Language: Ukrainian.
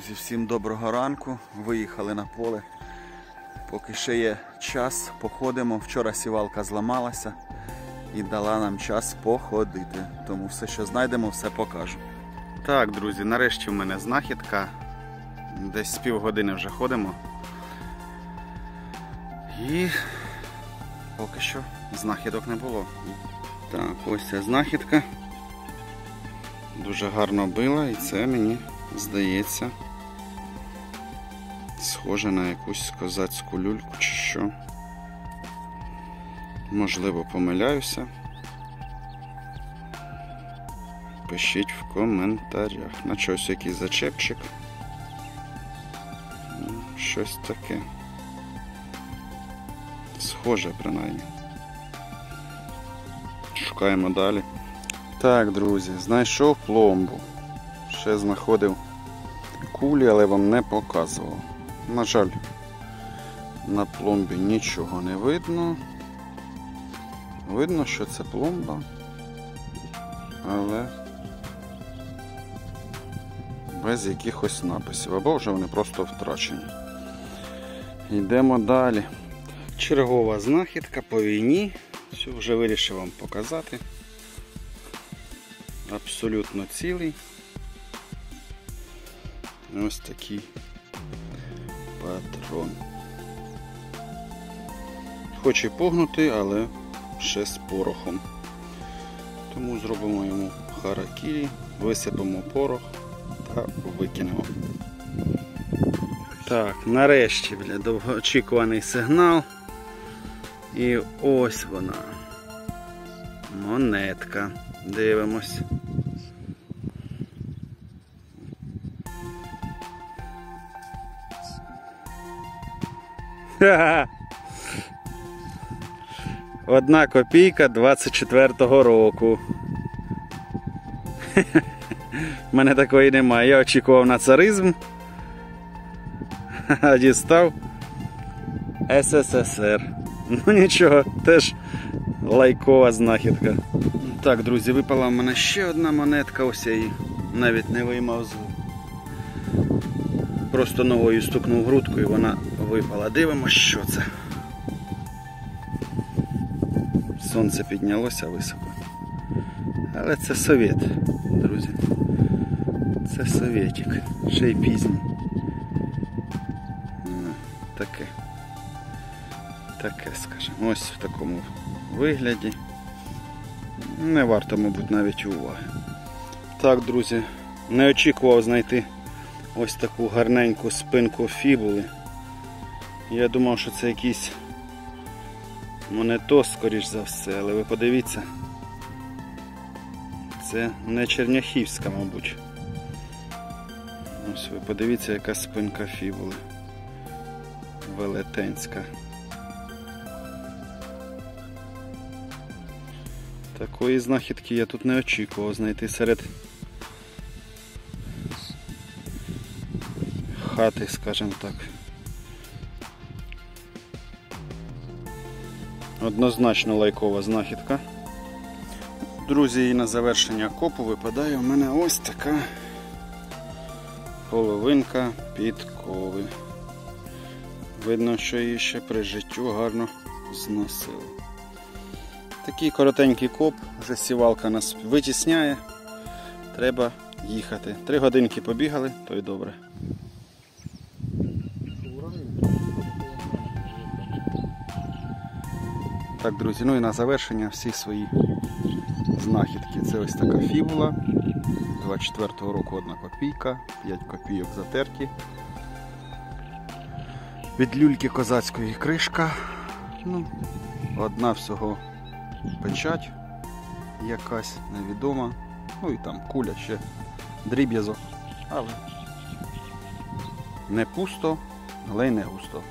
Друзі, всім доброго ранку. Виїхали на поле. Поки ще є час, походимо. Вчора сівалка зламалася і дала нам час походити. Тому все, що знайдемо, все покажу. Так, друзі, нарешті в мене знахідка. Десь з півгодини вже ходимо. І поки що знахідок не було. Так, ось ця знахідка. Дуже гарно била і це мені здається схоже на якусь козацьку люльку чи що. Можливо, помиляюся. Пишіть в коментарях. На чогось якийсь зачепчик. Щось таке. Схоже, принаймні. Шукаємо далі. Так, друзі, знайшов пломбу. Ще знаходив кулі, але вам не показував. На жаль, на пломбі нічого не видно. Видно, що це пломба, але без якихось написів. Або вже вони просто втрачені. Йдемо далі. Чергова знахідка по війні. Все, вже вирішив вам показати. Абсолютно цілий. Ось такий патрон. Хоч і погнутий, але ще з порохом. Тому зробимо йому харакірі, висипемо порох та викинемо. Так, нарешті, бля, довгоочікуваний сигнал. І ось вона. Монетка. Дивимось. Одна копійка 24-го року. У мене такої немає. Я очікував на царизм. А дістав СССР. Ну нічого, теж лайкова знахідка. Так, друзі, випала в мене ще одна монетка, ось я її навіть не виймав з. Просто ногою стукнув грудку і вона випала. Дивимось, що це. Сонце піднялося високо. Але це совєт, друзі. Це совєтик. Ще й пізній. Ну, Таке. Таке, скажімо. Ось в такому вигляді. Не варто, мабуть, навіть уваги. Так, друзі, не очікував знайти ось таку гарненьку спинку фібули. Я думав, що це якийсь монетос, скоріш за все, але ви подивіться. Це не Черняхівська, мабуть. Ось ви подивіться, яка спинка фібули. Велетенська. Такої знахідки я тут не очікував знайти серед хати, скажімо так. Однозначно лайкова знахідка. Друзі, і на завершення копу випадає у мене ось така половинка підкови. Видно, що її ще при життю гарно зносили. Такий коротенький коп, вже сівалка нас витісняє. Треба їхати. Три годинки побігали, то й добре. Так, друзі, ну і на завершення всі свої знахідки. Це ось така фібула. 24-го року одна копійка, 5 копійок затерті. Від люльки козацької кришка. Ну, одна всього печать якась невідома. Ну і там куля ще дріб'язок. Але не пусто, але й не густо.